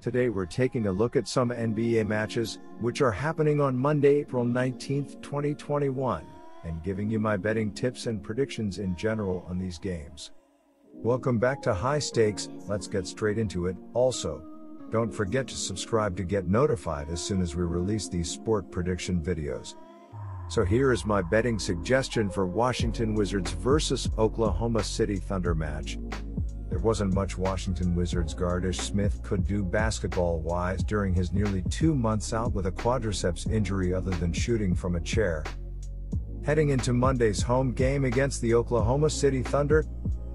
Today we're taking a look at some NBA matches, which are happening on Monday, April 19th, 2021, and giving you my betting tips and predictions in general on these games. Welcome back to High Stakes, let's get straight into it. Also, don't forget to subscribe to get notified as soon as we release these sport prediction videos. So here is my betting suggestion for Washington Wizards versus Oklahoma City Thunder match. There wasn't much Washington Wizards guard Ish Smith could do basketball wise during his nearly two months out with a quadriceps injury other than shooting from a chair. Heading into Monday's home game against the Oklahoma City Thunder,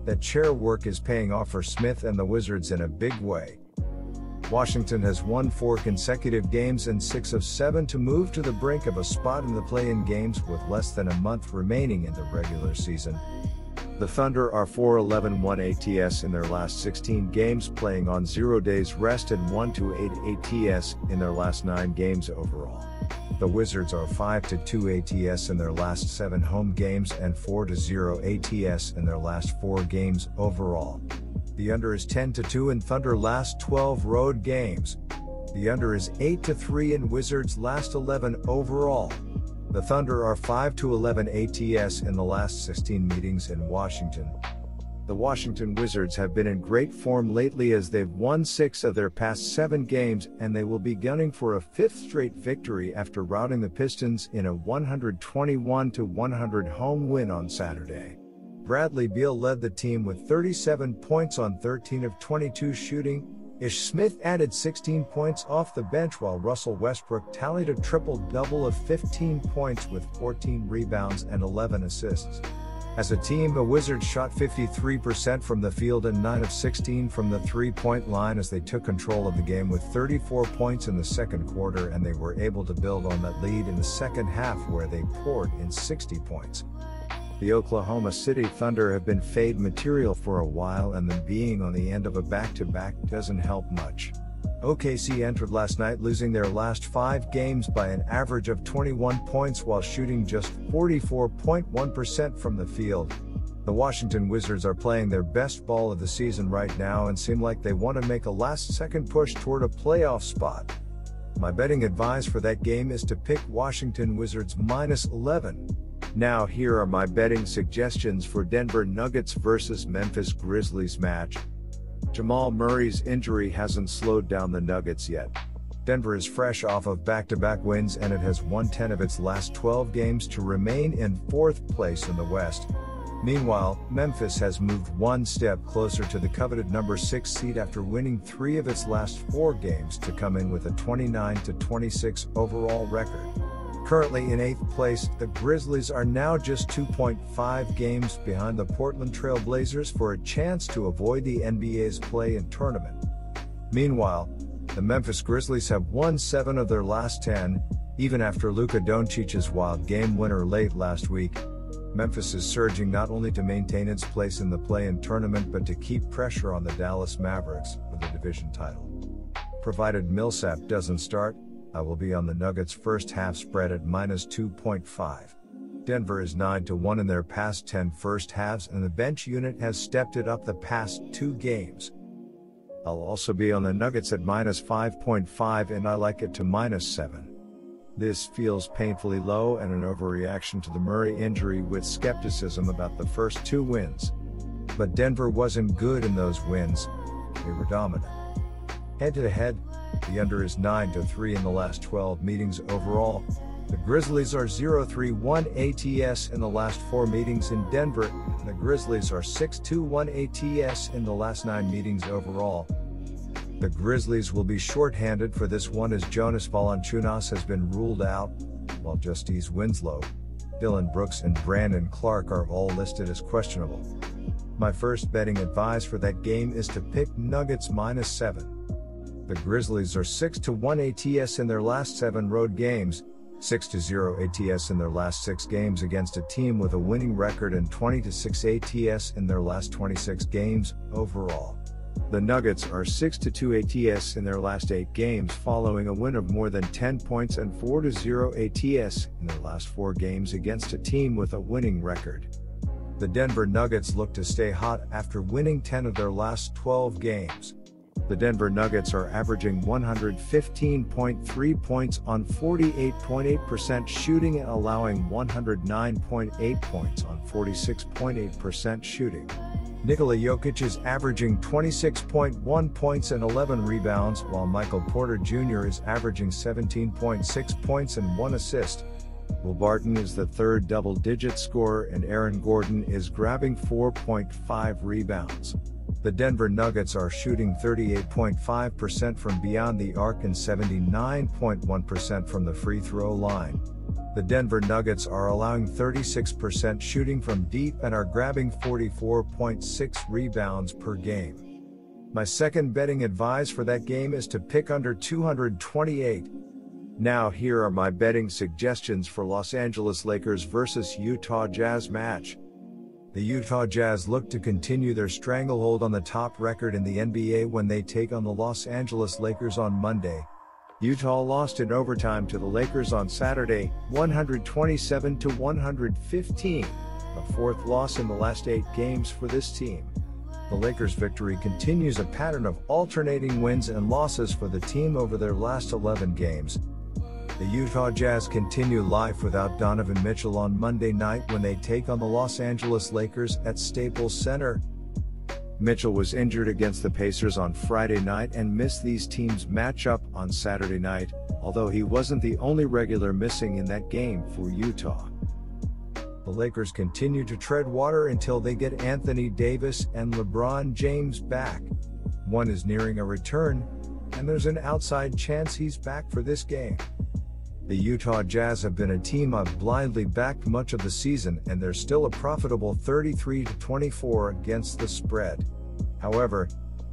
that chair work is paying off for Smith and the Wizards in a big way. Washington has won four consecutive games and six of seven to move to the brink of a spot in the play in games with less than a month remaining in the regular season. The Thunder are 4 11 1 ATS in their last 16 games, playing on 0 days rest and 1 8 ATS in their last 9 games overall. The Wizards are 5 2 ATS in their last 7 home games and 4 0 ATS in their last 4 games overall. The under is 10 2 in Thunder last 12 road games. The under is 8 3 in Wizards last 11 overall. The Thunder are 5 11 ATS in the last 16 meetings in Washington. The Washington Wizards have been in great form lately as they've won six of their past seven games and they will be gunning for a fifth straight victory after routing the Pistons in a 121 100 home win on Saturday. Bradley Beal led the team with 37 points on 13 of 22 shooting, Ish Smith added 16 points off the bench while Russell Westbrook tallied a triple double of 15 points with 14 rebounds and 11 assists. As a team, the Wizards shot 53% from the field and 9 of 16 from the three point line as they took control of the game with 34 points in the second quarter and they were able to build on that lead in the second half where they poured in 60 points. The Oklahoma City Thunder have been fade material for a while and them being on the end of a back-to-back doesn't help much. OKC entered last night losing their last five games by an average of 21 points while shooting just 44.1% from the field. The Washington Wizards are playing their best ball of the season right now and seem like they want to make a last second push toward a playoff spot. My betting advice for that game is to pick Washington Wizards minus 11. Now, here are my betting suggestions for Denver Nuggets versus Memphis Grizzlies match. Jamal Murray's injury hasn't slowed down the Nuggets yet. Denver is fresh off of back to back wins and it has won 10 of its last 12 games to remain in fourth place in the West. Meanwhile, Memphis has moved one step closer to the coveted number 6 seed after winning 3 of its last 4 games to come in with a 29 26 overall record. Currently in 8th place, the Grizzlies are now just 2.5 games behind the Portland Trail Blazers for a chance to avoid the NBA's play-in tournament. Meanwhile, the Memphis Grizzlies have won 7 of their last 10, even after Luka Doncic's wild game winner late last week. Memphis is surging not only to maintain its place in the play-in tournament but to keep pressure on the Dallas Mavericks for the division title. Provided Millsap doesn't start, I will be on the Nuggets first half spread at minus 2.5. Denver is 9 to 1 in their past 10 first halves and the bench unit has stepped it up the past 2 games. I'll also be on the Nuggets at minus 5.5 and I like it to minus 7. This feels painfully low and an overreaction to the Murray injury with skepticism about the first two wins. But Denver wasn't good in those wins, they were dominant. Head to head, the under is 9 to 3 in the last 12 meetings overall. The Grizzlies are 0-3-1 ATS in the last 4 meetings in Denver, the Grizzlies are 6-2-1 ATS in the last 9 meetings overall. The Grizzlies will be shorthanded for this one as Jonas Valanciunas has been ruled out, while Justice Winslow, Dillon Brooks and Brandon Clarke are all listed as questionable. My first betting advice for that game is to pick Nuggets minus 7. The Grizzlies are 6 to 1 ATS in their last 7 road games, 6 to 0 ATS in their last 6 games against a team with a winning record and 20 to 6 ATS in their last 26 games overall. The Nuggets are 6 to 2 ATS in their last 8 games following a win of more than 10 points and 4 to 0 ATS in their last 4 games against a team with a winning record. The Denver Nuggets look to stay hot after winning 10 of their last 12 games. The Denver Nuggets are averaging 115.3 points on 48.8% shooting and allowing 109.8 points on 46.8% shooting. Nikola Jokic is averaging 26.1 points and 11 rebounds, while Michael Porter Jr. is averaging 17.6 points and 1 assist. Will Barton is the third double digit scorer, and Aaron Gordon is grabbing 4.5 rebounds. The Denver Nuggets are shooting 38.5% from beyond the arc and 79.1% from the free throw line. The Denver Nuggets are allowing 36% shooting from deep and are grabbing 44.6 rebounds per game. My second betting advice for that game is to pick under 228. Now here are my betting suggestions for Los Angeles Lakers versus Utah Jazz match. The Utah Jazz look to continue their stranglehold on the top record in the NBA when they take on the Los Angeles Lakers on Monday. Utah lost in overtime to the Lakers on Saturday, 127 to 115, a fourth loss in the last 8 games for this team. The Lakers' victory continues a pattern of alternating wins and losses for the team over their last 11 games, the Utah Jazz continue life without Donovan Mitchell on Monday night when they take on the Los Angeles Lakers at Staples Center. Mitchell was injured against the Pacers on Friday night and missed these teams' matchup on Saturday night, although he wasn't the only regular missing in that game for Utah. The Lakers continue to tread water until they get Anthony Davis and LeBron James back. One is nearing a return, and there's an outside chance he's back for this game. The Utah Jazz have been a team I've blindly backed much of the season and they're still a profitable 33 24 against the spread. However,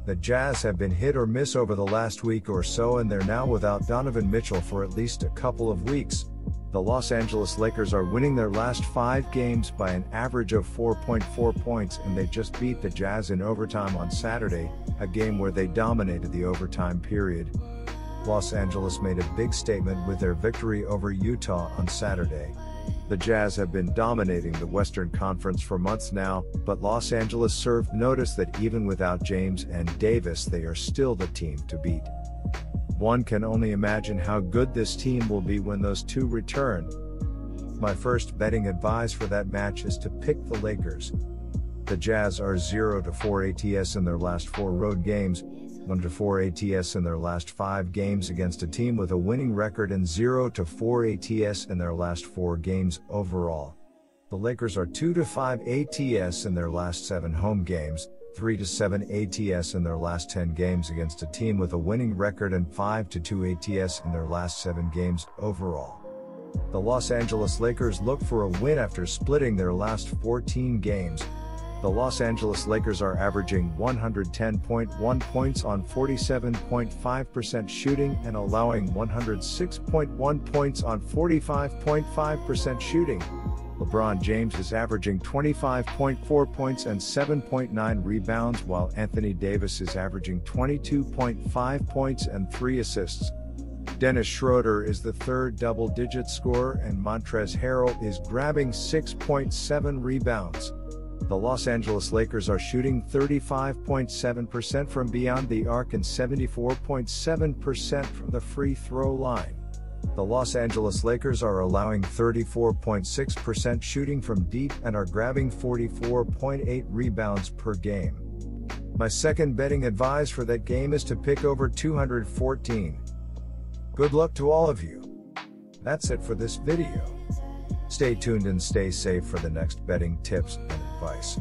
the Jazz have been hit or miss over the last week or so and they're now without Donovan Mitchell for at least a couple of weeks. The Los Angeles Lakers are winning their last five games by an average of 4.4 points and they just beat the Jazz in overtime on Saturday, a game where they dominated the overtime period. Los Angeles made a big statement with their victory over Utah on Saturday. The Jazz have been dominating the Western Conference for months now, but Los Angeles served notice that even without James and Davis, they are still the team to beat. One can only imagine how good this team will be when those two return. My first betting advice for that match is to pick the Lakers. The Jazz are 0 4 ATS in their last four road games, 1 to 4 ATS in their last 5 games against a team with a winning record and 0 to 4 ATS in their last 4 games overall. The Lakers are 2 to 5 ATS in their last 7 home games, 3 to 7 ATS in their last 10 games against a team with a winning record and 5 to 2 ATS in their last 7 games overall. The Los Angeles Lakers look for a win after splitting their last 14 games, the Los Angeles Lakers are averaging 110.1 points on 47.5% shooting and allowing 106.1 points on 45.5% shooting. LeBron James is averaging 25.4 points and 7.9 rebounds, while Anthony Davis is averaging 22.5 points and 3 assists. Dennis Schroeder is the third double digit scorer, and Montrezl Harrell is grabbing 6.7 rebounds. The Los Angeles Lakers are shooting 35.7% from beyond the arc and 74.7% from the free throw line. The Los Angeles Lakers are allowing 34.6% shooting from deep and are grabbing 44.8 rebounds per game. My second betting advice for that game is to pick over 214. Good luck to all of you. That's it for this video. Stay tuned and stay safe for the next betting tips advice.